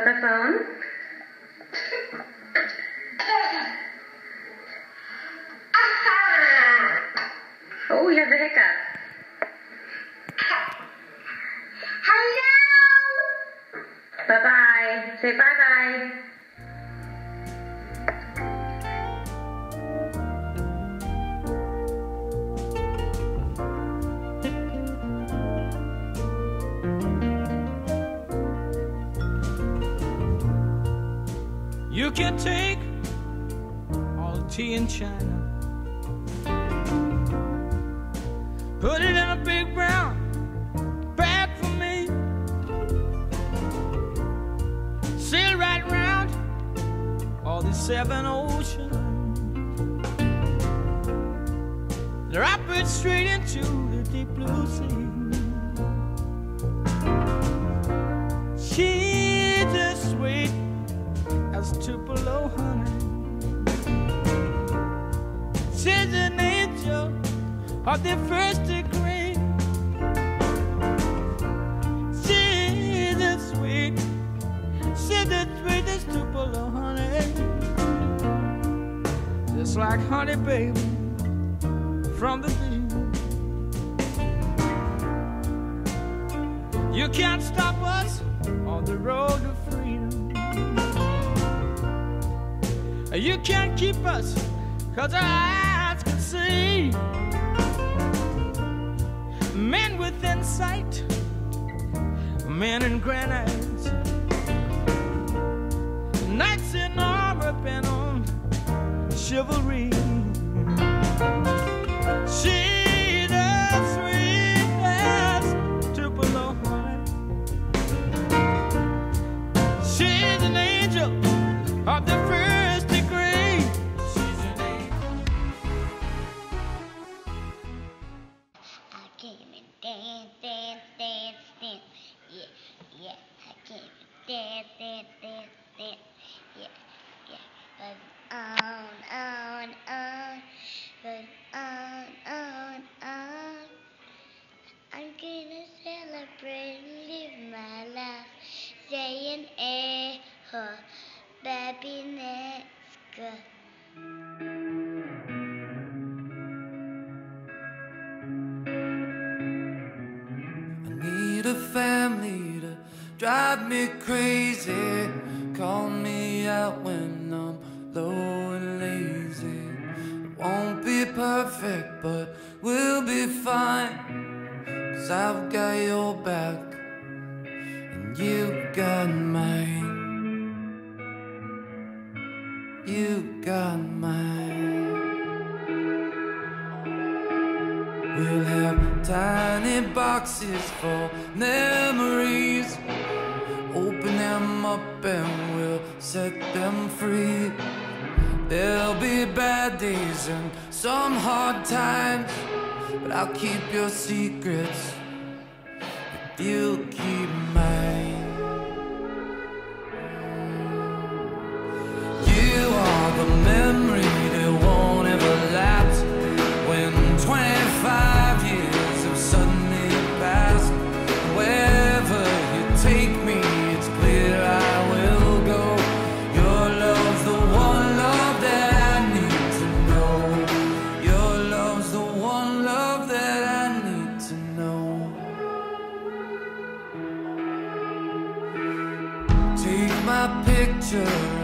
phone. Oh, you have a hiccup. Hello. Bye bye. Say bye bye. You can take all the tea in China, put it in a big brown bag for me, sail right round all the seven oceans, drop it straight into the deep blue sea. As Tupelo honey. She's an angel of the first degree. She's as sweet, she's as sweet as Tupelo honey. Just like honey, baby, from the bee. You can't stop us on the road to freedom. You can't keep us, cause our eyes can see. Men within sight, men in granite. Knights in armor bent on chivalry. Dance, dance, dance, dance. Yeah, yeah. Drive me crazy. Call me out when I'm low and lazy. It won't be perfect, but we'll be fine. Cause I've got your back, and you got mine. You got mine. We'll have tiny boxes for memories. Open them up and we'll set them free. There'll be bad days and some hard times, but I'll keep your secrets if you keep my picture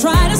try to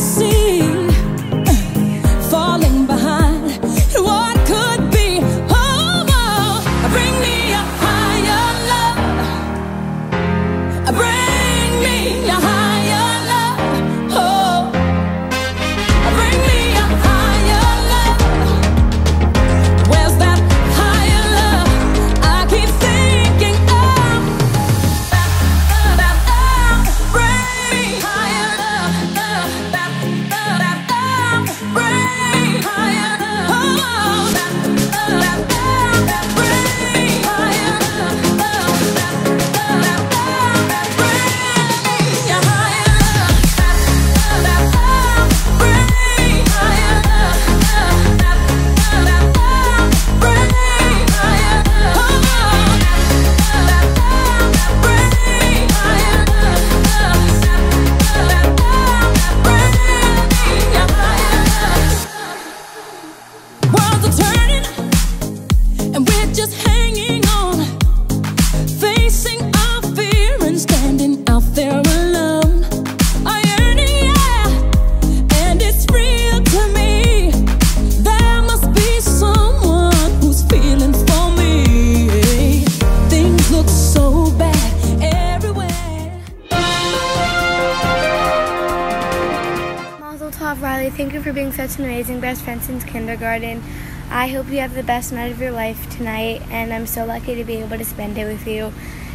you for being such an amazing best friend since kindergarten. I hope you have the best night of your life tonight, and I'm so lucky to be able to spend it with you.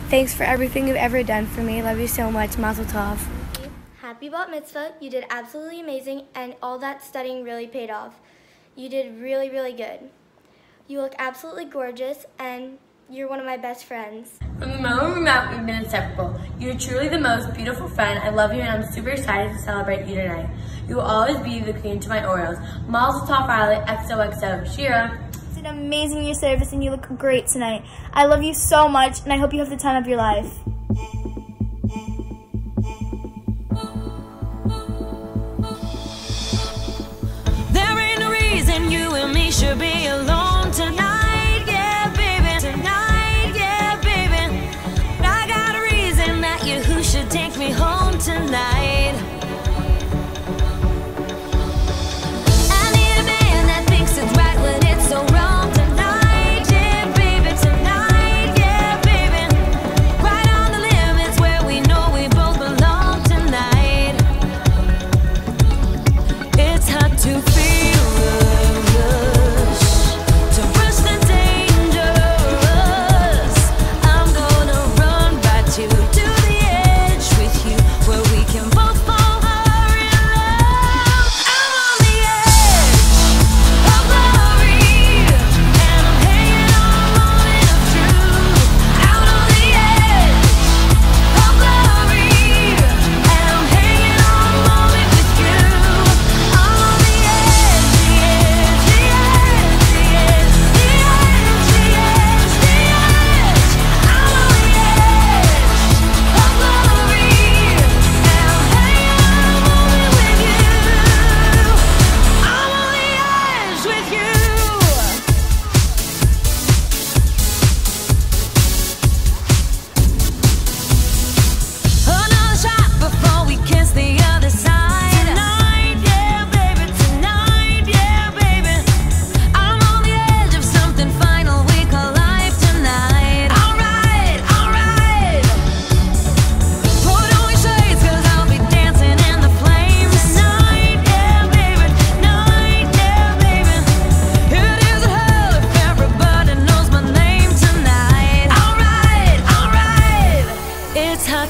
Thanks for everything you've ever done for me. Love you so much. Mazel tov. Happy bat mitzvah. You did absolutely amazing, and all that studying really paid off. You did really, really good. You look absolutely gorgeous, and you're one of my best friends. From the moment we met, we've been inseparable. You're truly the most beautiful friend. I love you and I'm super excited to celebrate you tonight. You will always be the queen to my Oreos. Mazel tov, Riley, XOXO, Shira. It's an amazing in your service, and you look great tonight. I love you so much, and I hope you have the time of your life. There ain't no reason you and me should be alone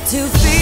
to feel